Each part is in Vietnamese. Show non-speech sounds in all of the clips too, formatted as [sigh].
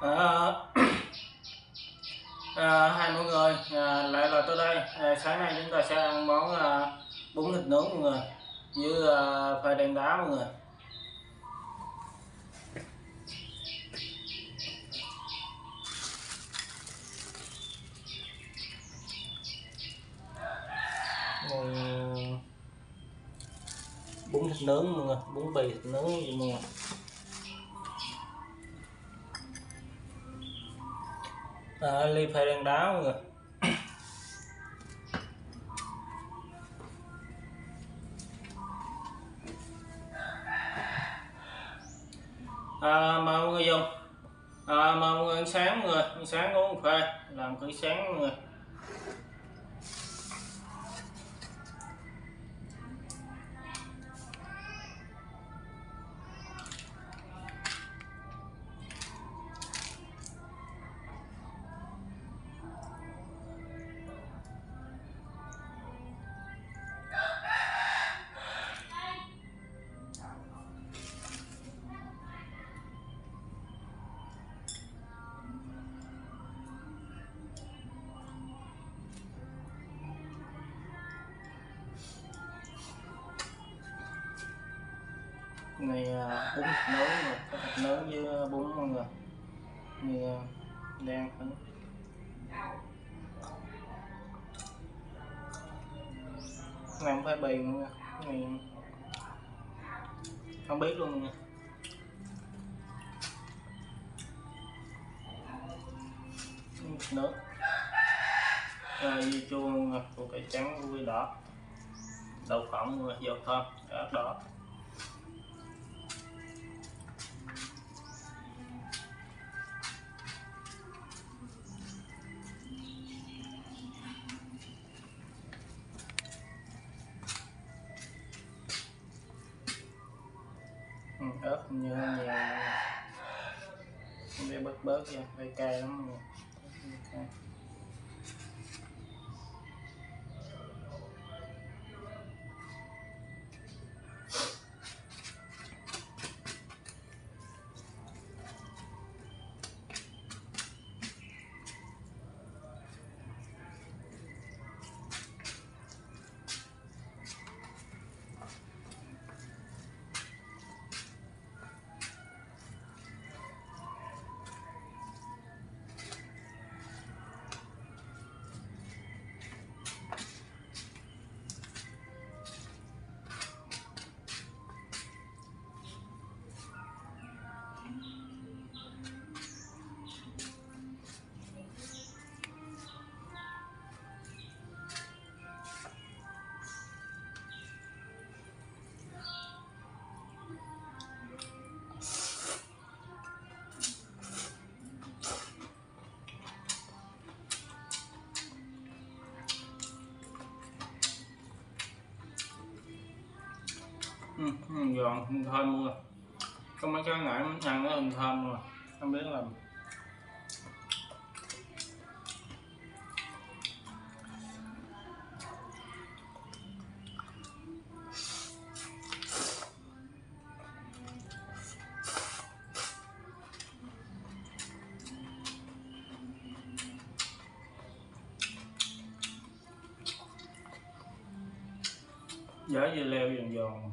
À, à, [clears throat] hai mọi người à, lại là tôi đây. À, sáng nay chúng ta sẽ ăn món à, bún thịt nướng mọi người. Với à, khoai đen đá mọi người. Bún thịt nướng mọi người bún bì thịt nướng mọi người. À, ly phê đen đá mọi người. À, mời mọi người dùng. À, mời mọi người ăn sáng mọi người. Ăn sáng uống một phê làm cử sáng mọi người. Này à, bún thịt nướng rồi có thịt nướng với à, bún mọi người. Như à, đen phấn này không phải bì nữa nha, này không biết luôn nha. Nước nướng à, dưa chua của củ cải trắng vui đỏ. Đậu phộng rồi dầu thơm ớt đỏ. Ừ, ớt như nhà không biết bớt bớt ra hơi cay lắm rồi Ừ, giòn thơm luôn. Có mấy cái nãy ăn nó hình thơm luôn. Không biết là dở dưa leo giòn giòn.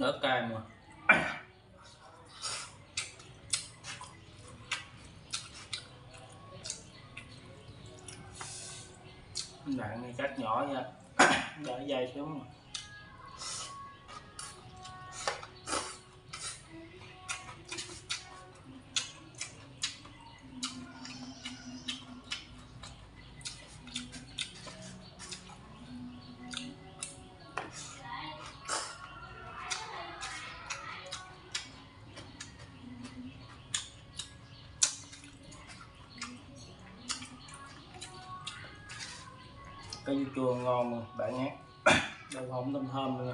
ớt cay mà. Đoạn này cắt nhỏ ra để dây xuống cái chua ngon mà bạn nhé. Đậu phộng thơm thơm mọi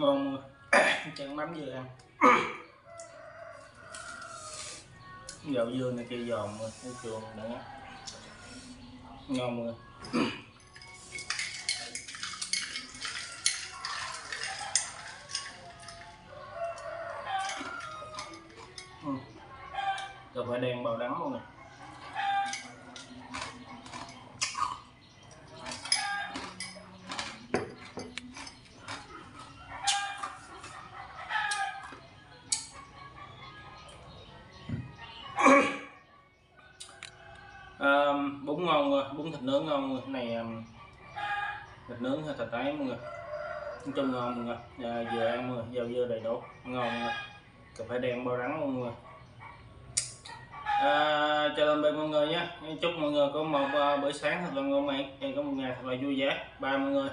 ngon mọi chân mắm dừa ăn. [coughs] Dầu dừa này kia giòn mà cái chuồng nữa ngon mọi người [coughs] Ừ. cà phê đen bào đắng luôn nè. À, bún ngon rồi bún thịt nướng ngon rồi này thịt nướng hay thịt ấy mọi người. Nói chung ngon mọi người. À, vừa ăn mọi người dầu dưa đầy đủ. Ngon mọi người cà phê đen bao rắn luôn mọi người. À, chào tạm biệt mọi người nhé chúc mọi người có một ờ, uh, bữa sáng thật là ngon miệng. Em có một ngày thật là vui vẻ. Bye mọi người.